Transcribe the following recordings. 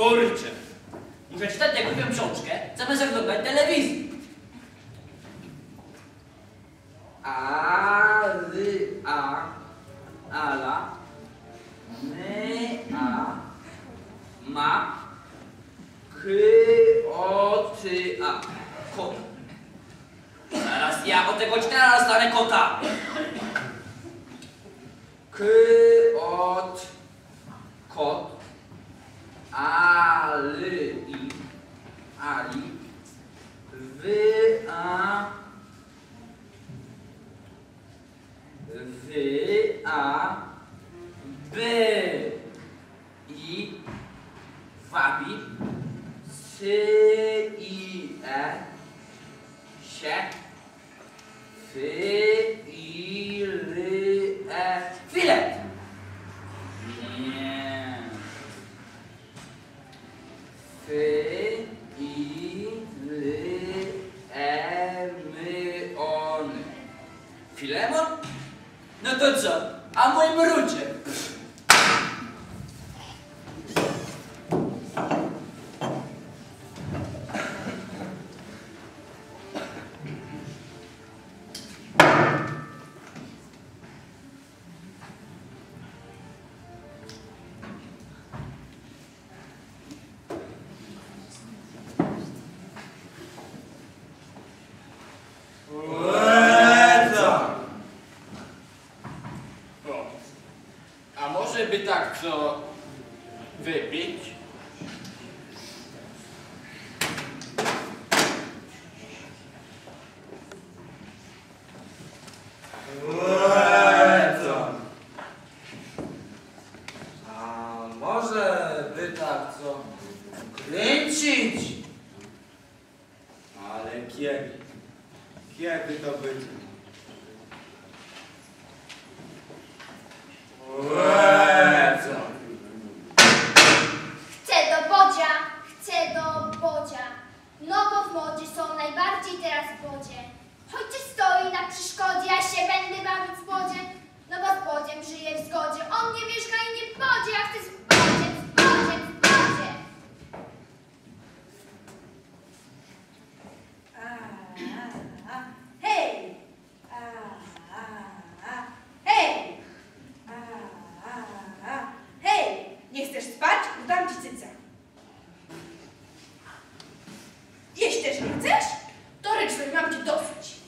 kurczę. Muszę czytać tę głupią książkę, zamiast oglądać telewizji. Co kręcić? Ale kiedy? Kiedy to będzie? Łeza! Chcę do Bodzia, chcę do Bodzia. No bo w modzie są najbardziej teraz w bodzie. Chociaż stoi na przeszkodzie, ja się będę bawić z Bodziem. No bo z Bodziem żyję w zgodzie. On nie mieszka i nie w Bodzie, ja chcę z Bodziem, z Bodziem, z Bodziem. A, a, a, hej! A, a, a, hej! A, a, a, hej! Nie chcesz spać? Dam ci cyca. Jeść też nie chcesz? To rycz sobie, mam cię dosyć.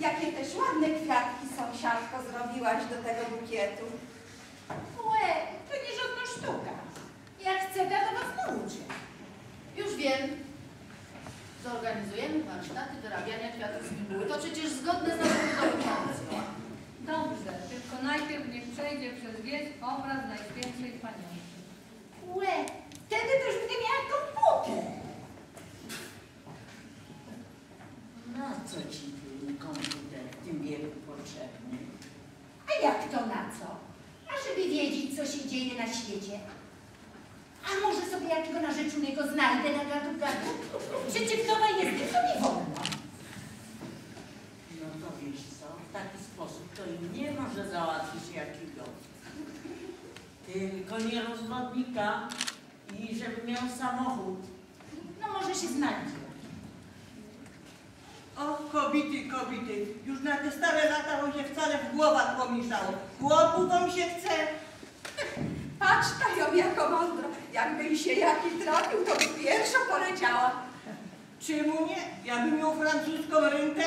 Jakie też ładne kwiatki sąsiadko zrobiłaś do tego bukietu. Łe, to nie żadna sztuka. Jak chce, to was nauczę. Już wiem. Zorganizujemy warsztaty dorabiania kwiatów z bibuły. To przecież zgodne z naszą konwencją. Dobrze, tylko najpierw niech przejdzie przez wieś obraz Najświętszej Panienki. Łe, wtedy też będę miała komputer. Na co ci ten komputer w tym wieku potrzebny? A jak to na co? A żeby wiedzieć, co się dzieje na świecie. A może sobie jakiego narzeczonego znajdę na gadu gadu? Przecież nowa jestem, to mi wolno. No to wiesz co, w taki sposób to i nie może załatwić jakiego. Tylko nie rozwodnika i żeby miał samochód. No może się znajdzie. O, kobity, kobity, już na te stare lata wam się wcale w głowach pomieszało. Chłopu wam się chce. Patrz ta ją jako mądro. Jakby mi się jaki trafił, to by pierwsza poleciała. Czemu nie? Ja bym miał francuską rękę.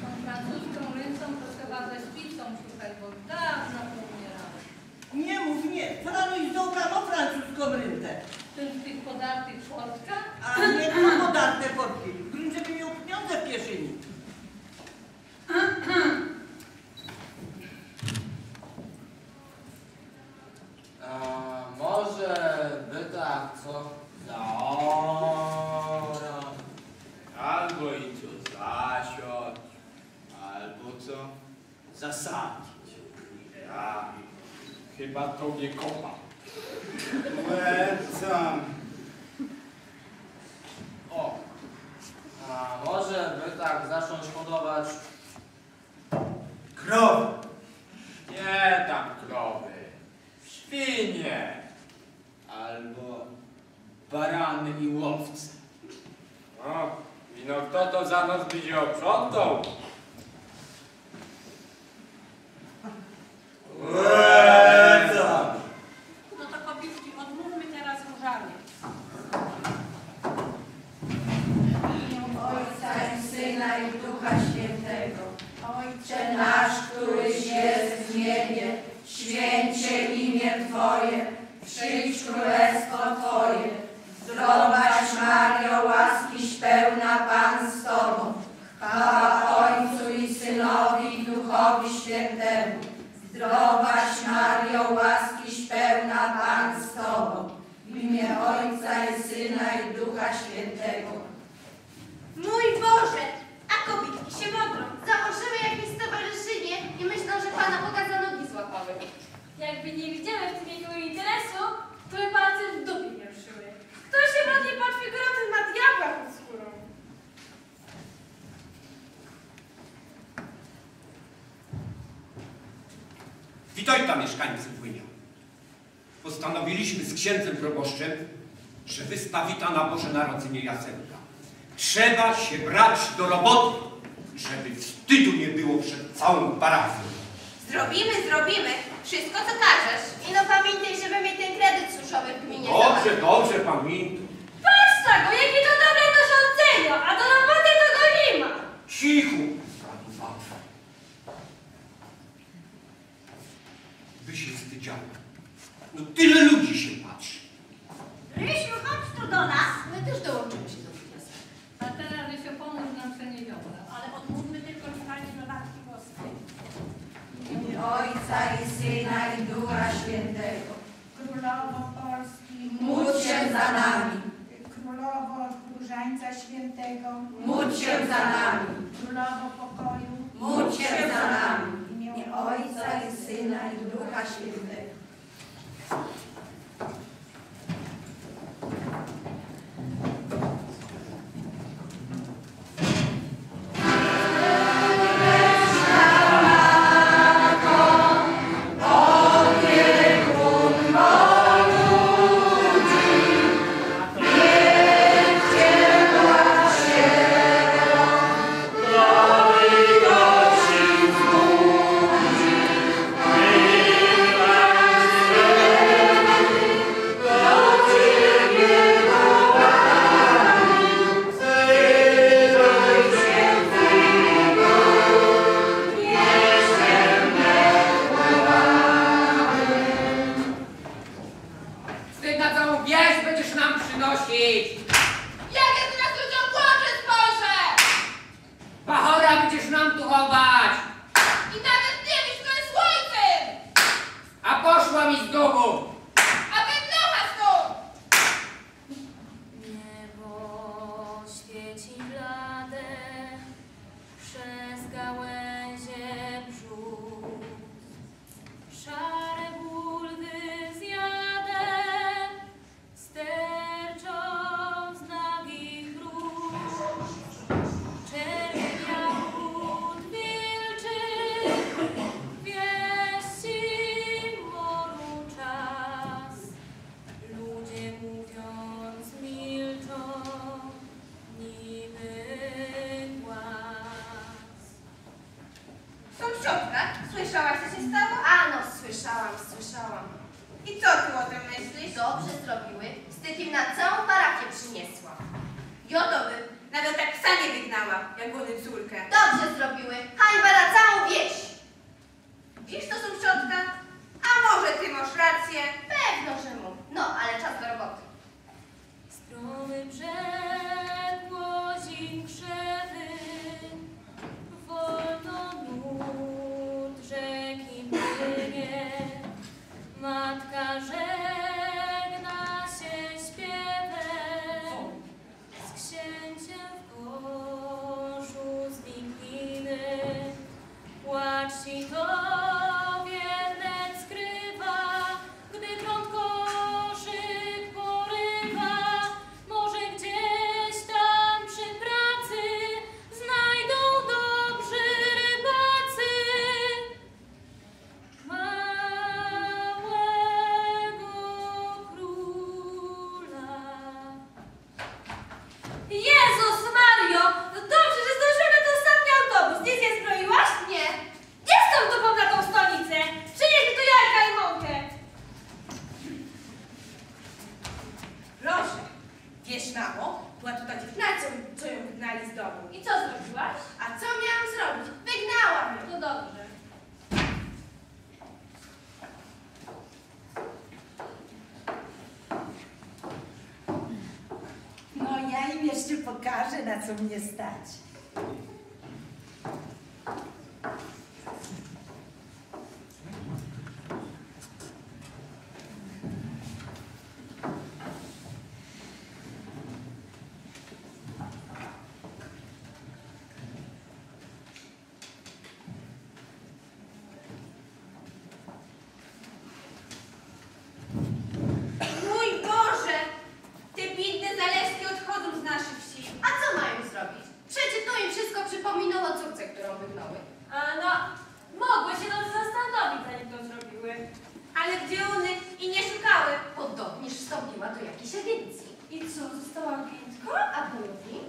Tą francuską ręką to chyba ze szpicą szukać, bo dawno umierała. Nie mów nie, Franuś Zołka ma francuską rękę. Ten w tych podartych szortkach? A nie to podarte portki. Grun, żeby miał pieniądze w kieszeni. A może by tak co? Zora. Albo i co zasiąść, albo co zasadzić. Ja chyba to nie kopa. Łecam. O. A może by tak zacząć hodować krowy. Nie tam krowy, świnie albo barany i łowce. No, i no kto to za nas będzie oprzątał? Łeza! No to kobietki, odmówmy teraz różaniec. Ojca i Syna i Ducha Świętego. Ojcze nasz, któryś jest w niebie, święć się imię Twoje, przyjdź królestwo Twoje. Zdrowaś Mario, łaskiś pełna Pan z Tobą. Chwała Ojcu i Synowi i Duchowi Świętemu. Zdrowaś Mario, łaskiś pełna Pan z Tobą. W imię Ojca i Syna i Ducha Świętego. Mój Boże, a kobietki się modlą. Założyły jakieś stowarzyszenie i myślą, że Pana Boga za nogi złapały. Jakby nie widziały w tym jego interesu, to by palce w dupie nie ruszyły. Kto się modli pod figurą, ten ma diabła pod skórą. Witajta mieszkańcy Płynia. Postanowiliśmy z księdzem proboszczem, że wystawi ta na Boże Narodzenie Jasełka. Trzeba się brać do roboty, żeby wstydu nie było przed całą parafią. Zrobimy, zrobimy. Wszystko, co każesz. I no pamiętaj, żeby mieć ten kredyt suszowy w gminie Dobrze, dobrze, pamiętam. Patrz tego, jakie to dobre do rządzenia, a do roboty to go nie ma. Cicho! Zadumacze. By się wstydziały. No tyle ludzi się patrzy. Rysiu, chodź tu do nas. My też dołączymy się do. A teraz się pomóż nam przeniewiona, ale odmówmy tylko czytanie do Matki Boskiej. W imię Ojca i Syna i Ducha Świętego. Królowo Polski, Módl się za nami. Królowo Różańca Świętego, Módl się za nami. Królowo Pokoju, Módl się za nami. W imię Ojca i Syna i Ducha Świętego. Tym myślisz? Dobrze zrobiły. Wstyd im na całą parafię przyniesła. Jodowy. Nawet tak psa nie wygnała, jak gony córkę. Dobrze zrobiły. Hańba na całą wieś. Wiesz to, sąsiadka? A może ty masz rację? Pewno, że mu. No, ale czas do roboty. Stromy brzeg jeszcze pokażę, na co mnie stać. Mój Boże! Te biedne zależki odchodzą z naszych wsi. A co mają zrobić? Przecież to im wszystko przypominało A no, mogły się dobrze zastanowić, zanim to zrobiły. Ale gdzie one i nie szukały? Podobnież wstąpiła do jakiejś agencji. I co, została agentką? A później?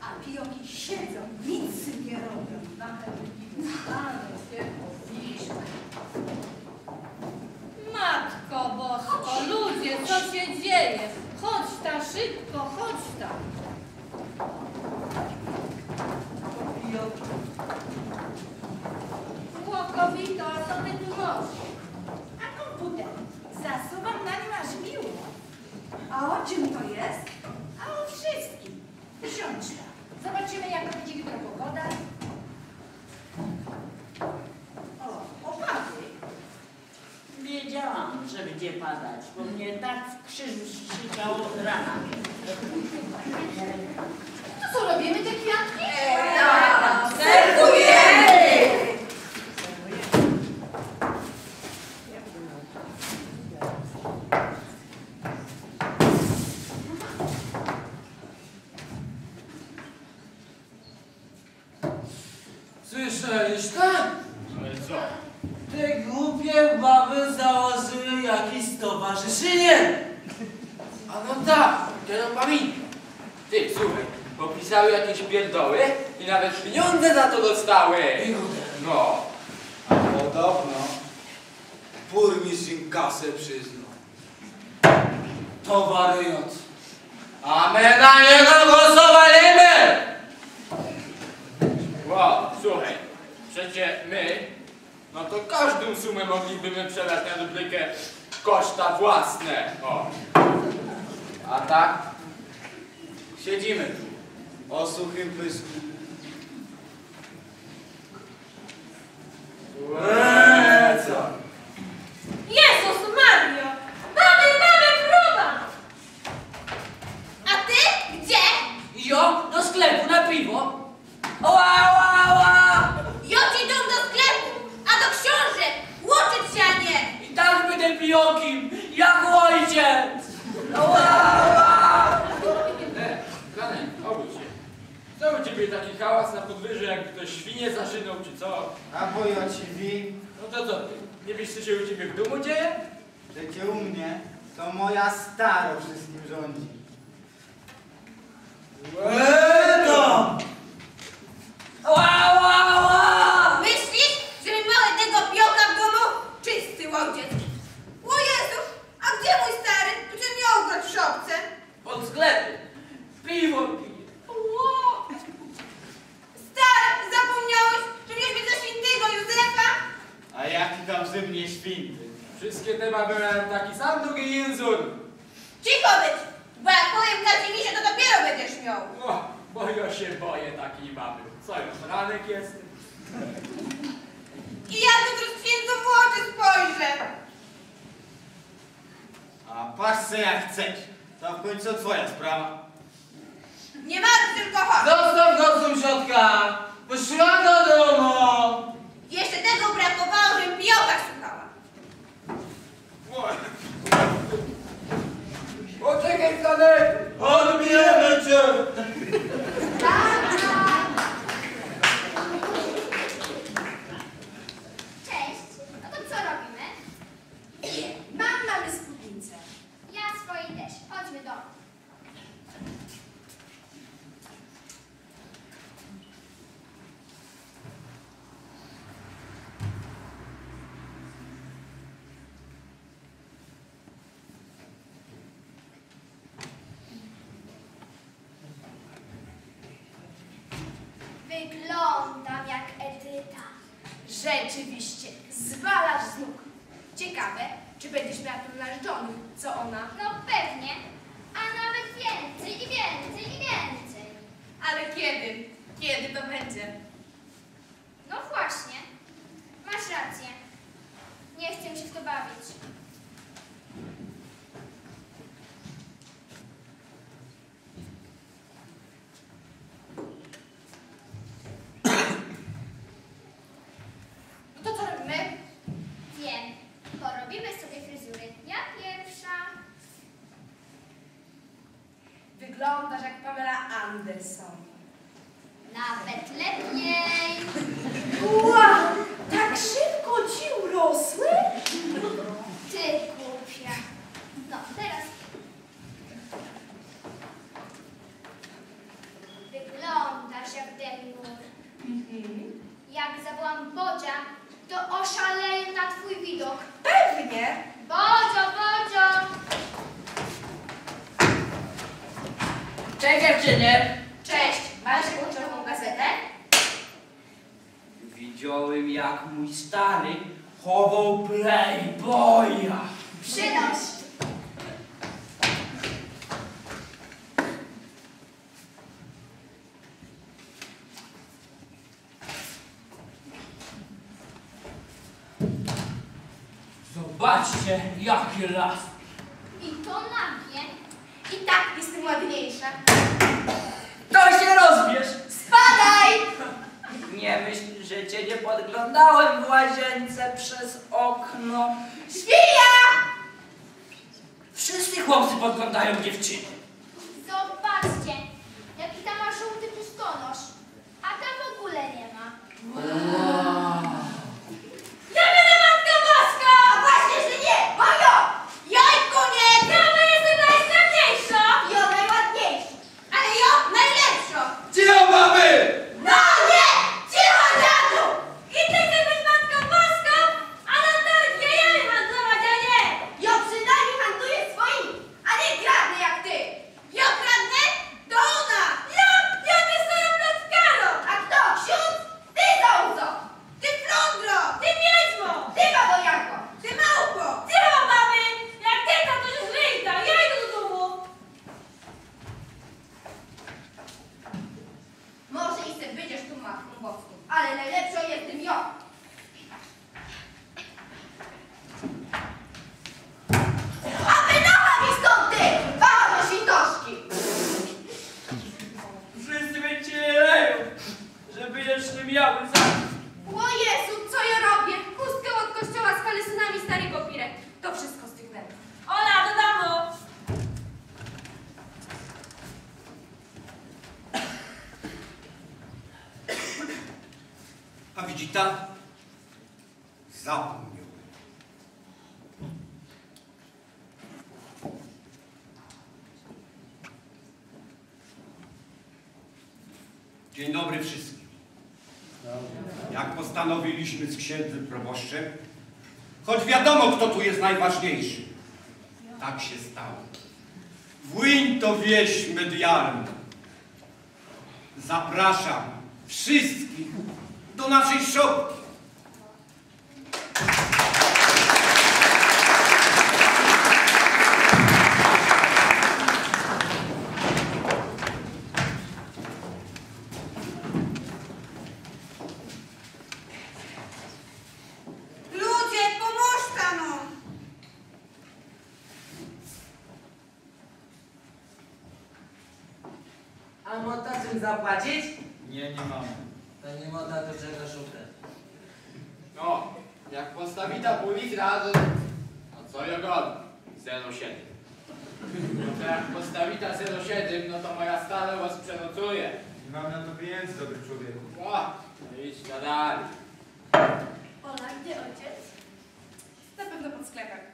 A pioki siedzą, nic nie robią. Matko Bosko, ludzie, co się dzieje? Chodź ta szybko, chodź ta. Łokowito, a co ty tu masz? A komputer, zasuwam na nim aż miło. A o czym to jest? A o wszystkim. Książka. Zobaczymy, jaka będzie jutro pogoda. O, opady. Wiedziałam, że będzie padać, bo mnie tak w krzyżu ścigało od rana. To co robimy te kwiatki? Serwujemy! Słyszeliście? Ale co? Te głupie baby założyły jakieś stowarzyszenie. A no tak, teraz pamiętam. Ty, słuchaj, popisały jakieś pierdoły i nawet pieniądze za to dostały. No. Podobno burmistrz im kasę przyznał. To wariot. A my na niego głosowaliśmy! Wow, słuchaj, przecie my, no to każdą sumę moglibyśmy przelać na duplykę koszta własne. O. A tak? Siedzimy tu. O suchym pysku. Eee, co? Jezus Mario! Mamy, mamy próba! A ty? Gdzie? Jo, do sklepu na piwo. Oła, oła, oła! Ja ci idą do sklepu, a do książek! Łoczyć się, a nie! I tak będę pijokim, jak ojciec. Oła, oła! E, Janek, obudź się. Co u ciebie taki hałas na podwyżu, jakby ktoś świnie zaszynął, czy co? A boją ci wi, No to co, ty? nie wiesz, co się u ciebie w domu dzieje? że cię u mnie, to moja staro wszystkim rządzi. Oła, oła, oła! Myślisz, że my mamy tego pioka w domu? Czysty łodziec. O Jezu, a gdzie mój stary? Gdzie miał grać w szopce? Pod sklepem. Piwo pije. Ło! Stary, zapomniałeś, świętego Józefa? A jaki tam ze mnie święty? Wszystkie te baby mają taki sam długi język. Cicho być, bo jak powiem Kazimierze, to dopiero będziesz miał. O, bo ja się boję takiej baby. Co już, ranek jest? I ja jutro święto w oczy spojrzę. A patrz se jak chcesz, to w końcu twoja sprawa. Nie martw, tylko chodź. Zostaw go sąsiadka! Poszłam do domu! Tego brakowało, żebym pioka słuchała. Poczekaj, Stanek! Odbijemy cię! Cześć. No to co robimy? Nie, mam mamy spódnicę. Ja swojej też. Wyglądam jak Edyta. Rzeczywiście, zwalasz z nóg. Ciekawe, czy będziesz miała tu narzeczonych, co ona. No pewnie, a nawet więcej i więcej i więcej. Ale kiedy? Kiedy to będzie? No właśnie, masz rację. Nie chcę się w to bawić. No to co robimy? Wiem, porobimy sobie fryzury. Ja pierwsza. Wyglądasz jak Pamela Anderson. Nawet lepiej. Wow! Tak szybko ci urosły? Ty głupia. No, teraz. Wyglądasz jak Demi Moore. Jak zawołam Bodzia, to oszaleję na twój widok. Pewnie. Bodzio, Cześć dziewczyny! Cześć, masz nową gazetę? Widziałem jak mój stary chował playboya. Przynoś. Zobaczcie jakie las. I to nagie. I tak jestem ładniejsza. To się rozbierz! Spadaj! Nie myśl, że cię nie podglądałem w łazience przez okno. Świnia! Wszyscy chłopcy podglądają dziewczyny. Zobaczcie, jaki tam ma żółty pustonosz. A tam w ogóle nie ma. Jamiana Matka Boska! A właśnie, że nie! Mojo! Jojku nie! Ja my jestem najstarniejsza! Jo najładniejsza! Ale jo najlepsza! Cicho mamy! No nie! Cicho dziadu! I ty chcesz być Matką Boską, a na targ jajami handlować, a nie! Jo przynajmniej handluje swoimi, a nie kradnę jak ty! Jo kradnę? To ona! Ja! Ja ty swoją plotkarą! A kto? Ksiądz? Ty Zołzo! Ty flądro! Ty wiedźmo! Ty babojako! Ty małpo! Cicho mamy! Jak ty tam to się zryjta! Ja idę do domu! Może i se będziesz tu matką boską, ale najlepszą jestem ja. A wynocha mi stąd ty, bacho świntoszki! Wszyscy mnie cieleją, żeby jeszcze miały za... O Jezu, co ja robię? Chustkę od kościoła z kalesynami stary kopirek. To wszystko z tych nerwów. Ola, do domu! A widzi ta? Zapomniał. Dzień dobry wszystkim. Jak postanowiliśmy z księdzem proboszczem, choć wiadomo, kto tu jest najważniejszy, tak się stało. Włyń to wieś medialna. Zapraszam wszystkich do naszej szopki. A czym zapłacić? Nie, nie mamy. Można do czego szukać. No, jak postawi ta pół litra, to... No co ja gadam? 0,7. No to jak postawi ta 0,7, no to moja stale was przenocuje. Nie mam na to pieniędzy, dobry człowieku. O, no idź na dalej. Ola, gdzie ojciec? Na pewno pod sklepem.